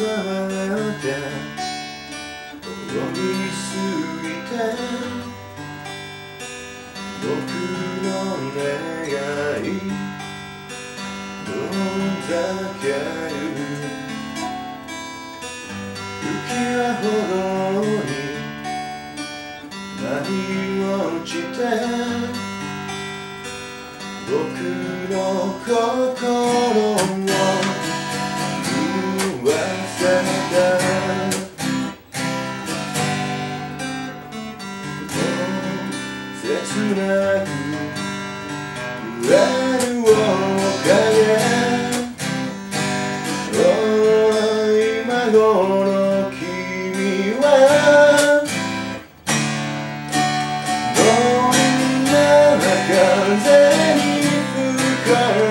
って通り過ぎて僕の願いどんだけ浮輪ほどに波落ちて僕の心をつなく揺れる面影今頃君はどんな風に吹かれ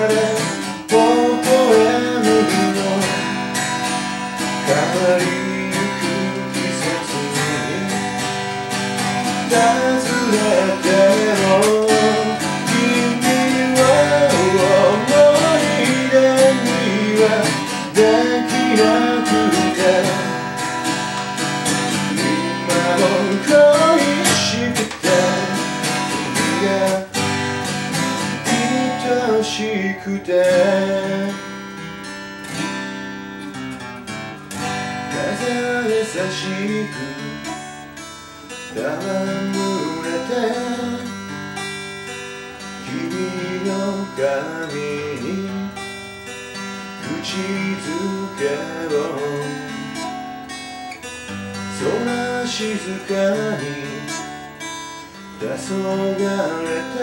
が愛しくて。風は優しく戯れて。君の髪に。口づけを。空静かに。黄昏れて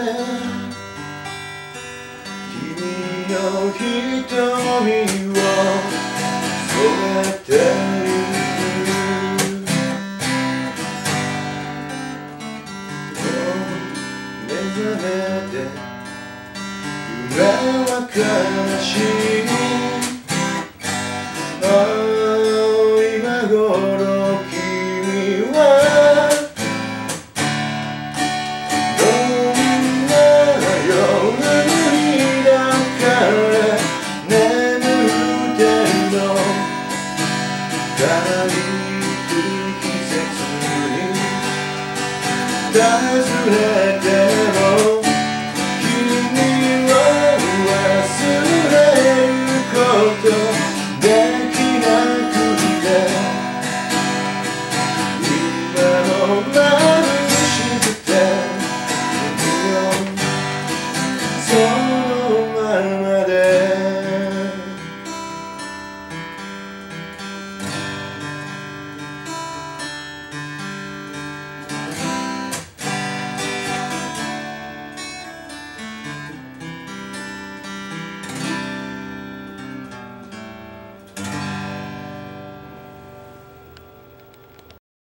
君の瞳を染めてゆく目覚めて夢は悲しい。Gotta leave